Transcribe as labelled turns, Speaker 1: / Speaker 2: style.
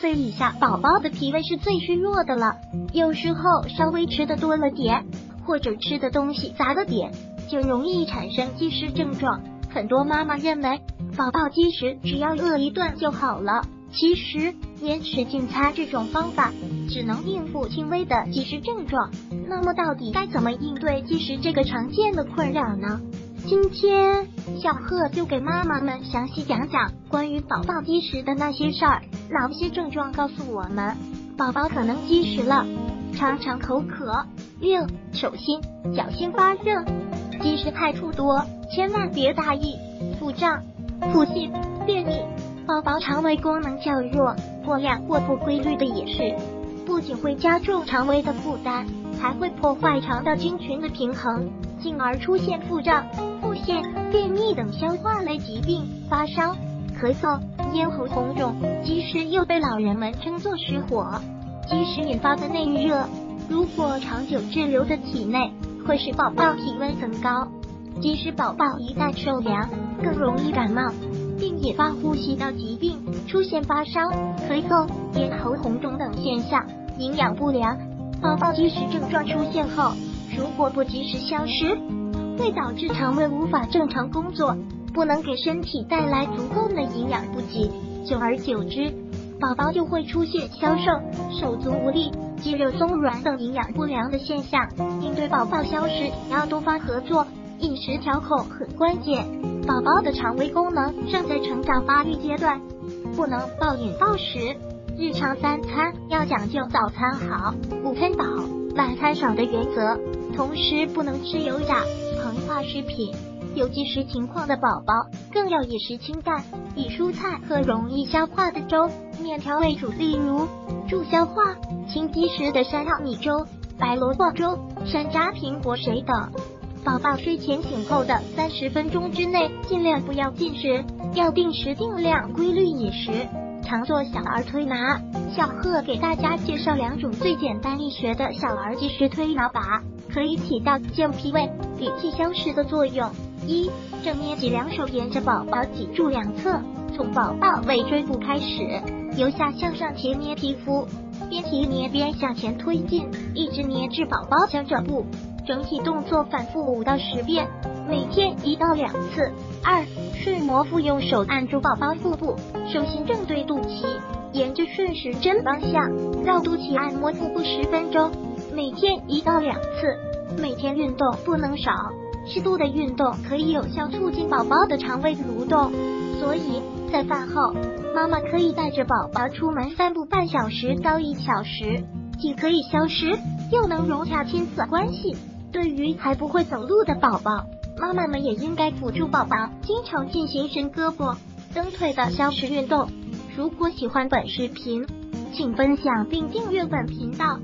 Speaker 1: 岁以下宝宝的脾胃是最虚弱的了，有时候稍微吃的多了点，或者吃的东西杂了点，就容易产生积食症状。很多妈妈认为宝宝积食只要饿一顿就好了，其实延迟进餐这种方法只能应付轻微的积食症状。那么到底该怎么应对积食这个常见的困扰呢？今天小贺就给妈妈们详细讲讲关于宝宝积食的那些事儿。哪些症状告诉我们宝宝可能积食了？常常口渴。六、手心、脚心发热，积食太处多，千万别大意。腹胀、腹泻、便秘，宝宝肠胃功能较弱、过量或不规律的饮食，不仅会加重肠胃的负担，还会破坏肠道菌群的平衡。进而出现腹胀、腹泻、便秘等消化类疾病，发烧、咳嗽、咽喉红肿，积食又被老人们称作湿火。积食引发的内热，如果长久滞留在体内，会使宝宝体温增高。即使宝宝一旦受凉，更容易感冒，并引发呼吸道疾病，出现发烧、咳嗽、咽喉红肿等现象。营养不良，宝宝积食症状出现后。如果不及时消失，会导致肠胃无法正常工作，不能给身体带来足够的营养补给，久而久之，宝宝就会出现消瘦、手足无力、肌肉松软等营养不良的现象。应对宝宝消食，要多方合作，饮食调控很关键。宝宝的肠胃功能正在成长发育阶段，不能暴饮暴食，日常三餐要讲究早餐好、午餐饱、晚餐少的原则。同时不能吃油炸、膨化食品，有积食情况的宝宝更要饮食清淡，以蔬菜和容易消化的粥、面条为主，例如助消化、清积食的山药米粥、白萝卜粥、山楂苹果水等。宝宝睡前醒后的三十分钟之内，尽量不要进食，要定时定量规律饮食，常做小儿推拿。小贺给大家介绍两种最简单易学的小儿积食推拿法。可以起到健脾胃、理气消食的作用。一，正捏脊，两手沿着宝宝脊柱两侧，从宝宝尾椎部开始，由下向上提捏皮肤，边提捏边向前推进，一直捏至宝宝江浙部。整体动作反复五到十遍，每天一到两次。二，顺膜腹，用手按住宝宝腹部，手心正对肚脐，沿着顺时针方向绕肚脐按摩腹部十分钟。每天一到两次，每天运动不能少，适度的运动可以有效促进宝宝的肠胃蠕动。所以在饭后，妈妈可以带着宝宝出门散步半小时到一小时，既可以消食，又能融洽亲子关系。对于还不会走路的宝宝，妈妈们也应该辅助宝宝经常进行伸胳膊、蹬腿的消食运动。如果喜欢本视频，请分享并订阅本频道。